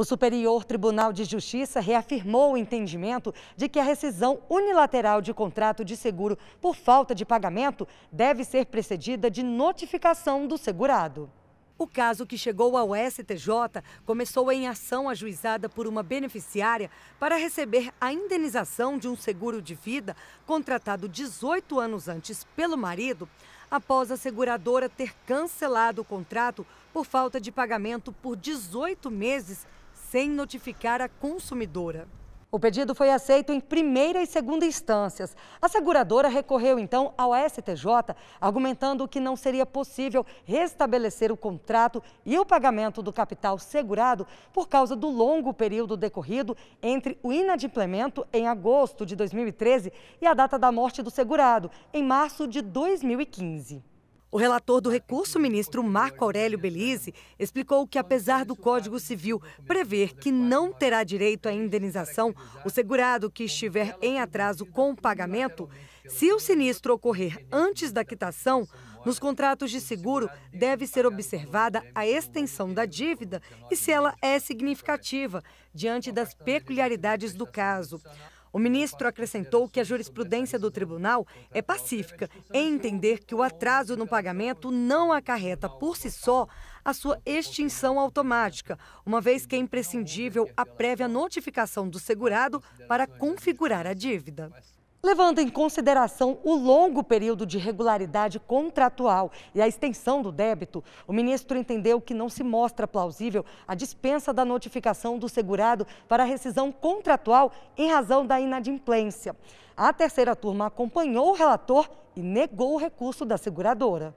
O Superior Tribunal de Justiça reafirmou o entendimento de que a rescisão unilateral de contrato de seguro por falta de pagamento deve ser precedida de notificação do segurado. O caso que chegou ao STJ começou em ação ajuizada por uma beneficiária para receber a indenização de um seguro de vida contratado 18 anos antes pelo marido, após a seguradora ter cancelado o contrato por falta de pagamento por 18 meses sem notificar a consumidora. O pedido foi aceito em primeira e segunda instâncias. A seguradora recorreu então ao STJ, argumentando que não seria possível restabelecer o contrato e o pagamento do capital segurado por causa do longo período decorrido entre o inadimplemento em agosto de 2013 e a data da morte do segurado, em março de 2015. O relator do recurso, ministro Marco Aurélio Belize, explicou que, apesar do Código Civil prever que não terá direito à indenização o segurado que estiver em atraso com o pagamento, se o sinistro ocorrer antes da quitação, nos contratos de seguro deve ser observada a extensão da dívida e se ela é significativa, diante das peculiaridades do caso. O ministro acrescentou que a jurisprudência do tribunal é pacífica em entender que o atraso no pagamento não acarreta por si só a sua extinção automática, uma vez que é imprescindível a prévia notificação do segurado para configurar a dívida. Levando em consideração o longo período de regularidade contratual e a extensão do débito, o ministro entendeu que não se mostra plausível a dispensa da notificação do segurado para rescisão contratual em razão da inadimplência. A terceira turma acompanhou o relator e negou o recurso da seguradora.